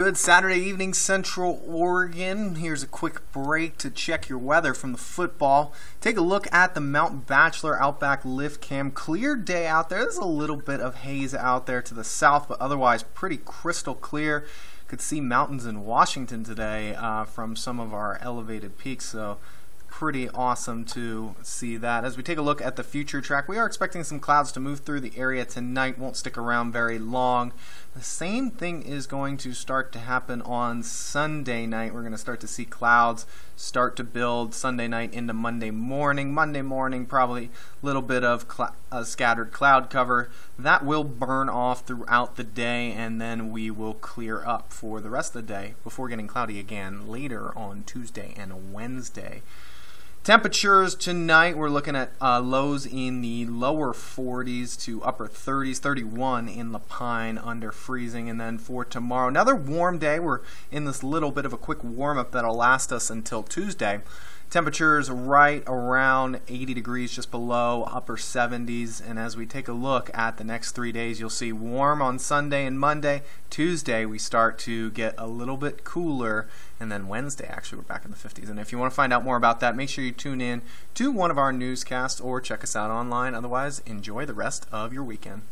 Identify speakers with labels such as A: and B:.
A: Good Saturday evening, Central Oregon. Here's a quick break to check your weather from the football. Take a look at the Mount Bachelor Outback Lift Cam. Clear day out there. There's a little bit of haze out there to the south, but otherwise pretty crystal clear. Could see mountains in Washington today uh, from some of our elevated peaks, so pretty awesome to see that. As we take a look at the future track, we are expecting some clouds to move through the area tonight, won't stick around very long. The same thing is going to start to happen on Sunday night. We're going to start to see clouds start to build Sunday night into Monday morning. Monday morning, probably a little bit of cl uh, scattered cloud cover. That will burn off throughout the day, and then we will clear up for the rest of the day before getting cloudy again later on Tuesday and Wednesday. Temperatures tonight, we're looking at uh, lows in the lower 40s to upper 30s, 31 in La Pine under freezing. And then for tomorrow, another warm day. We're in this little bit of a quick warm up that'll last us until Tuesday. Temperatures right around 80 degrees, just below upper 70s. And as we take a look at the next three days, you'll see warm on Sunday and Monday. Tuesday, we start to get a little bit cooler. And then Wednesday, actually, we're back in the 50s. And if you want to find out more about that, make sure you tune in to one of our newscasts or check us out online. Otherwise, enjoy the rest of your weekend.